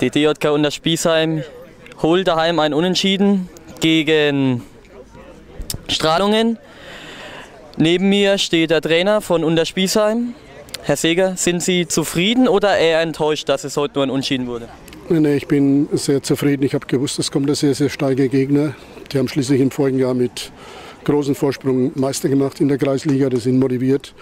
Die DJK Unterspiesheim holt daheim ein Unentschieden gegen Strahlungen. Neben mir steht der Trainer von Unterspiesheim. Herr Seger, sind Sie zufrieden oder eher enttäuscht, dass es heute nur ein Unentschieden wurde? Nee, ich bin sehr zufrieden. Ich habe gewusst, es kommt ein sehr, sehr starker Gegner. Die haben schließlich im vorigen Jahr mit großem Vorsprung Meister gemacht in der Kreisliga. Die sind motiviert.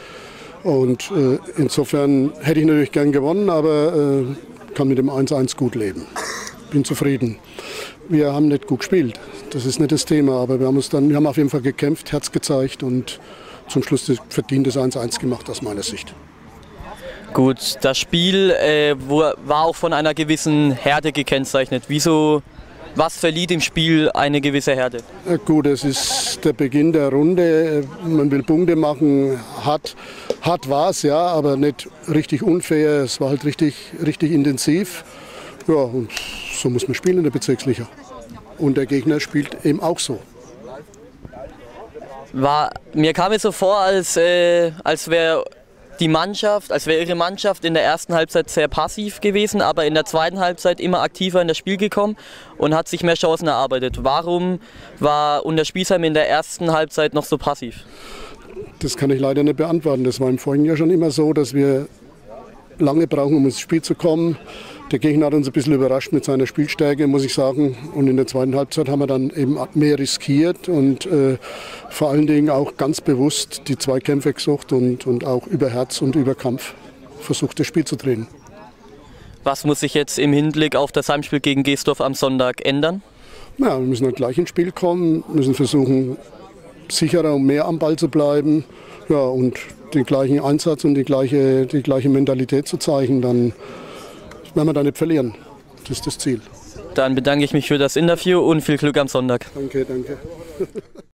Und äh, insofern hätte ich natürlich gern gewonnen, aber äh, kann mit dem 1-1 gut leben. Bin zufrieden. Wir haben nicht gut gespielt. Das ist nicht das Thema, aber wir haben uns dann, wir haben auf jeden Fall gekämpft, Herz gezeigt und zum Schluss verdientes 1-1 gemacht aus meiner Sicht. Gut, das Spiel äh, war auch von einer gewissen Härte gekennzeichnet. Wieso, was verlieh dem Spiel eine gewisse Härte? Ja, gut, es ist der Beginn der Runde. Man will Punkte machen. Hart, hart war es, ja, aber nicht richtig unfair. Es war halt richtig, richtig intensiv. Ja, und so muss man spielen in der Bezirksliga. Und der Gegner spielt eben auch so. War, mir kam es so vor, als, äh, als wäre die Mannschaft, als wäre ihre Mannschaft in der ersten Halbzeit sehr passiv gewesen, aber in der zweiten Halbzeit immer aktiver in das Spiel gekommen und hat sich mehr Chancen erarbeitet. Warum war Unterspiesheim in der ersten Halbzeit noch so passiv? Das kann ich leider nicht beantworten. Das war im vorigen Jahr schon immer so, dass wir lange brauchen, um ins Spiel zu kommen. Der Gegner hat uns ein bisschen überrascht mit seiner Spielstärke, muss ich sagen. Und in der zweiten Halbzeit haben wir dann eben mehr riskiert und äh, vor allen Dingen auch ganz bewusst die Zweikämpfe gesucht und, und auch über Herz und über Kampf versucht, das Spiel zu drehen. Was muss sich jetzt im Hinblick auf das Heimspiel gegen Geesdorf am Sonntag ändern? Ja, wir müssen halt gleich ins Spiel kommen, müssen versuchen, sicherer und mehr am Ball zu bleiben ja, und den gleichen Einsatz und die gleiche, die gleiche Mentalität zu zeigen, dann werden wir da nicht verlieren. Das ist das Ziel. Dann bedanke ich mich für das Interview und viel Glück am Sonntag. Danke, danke.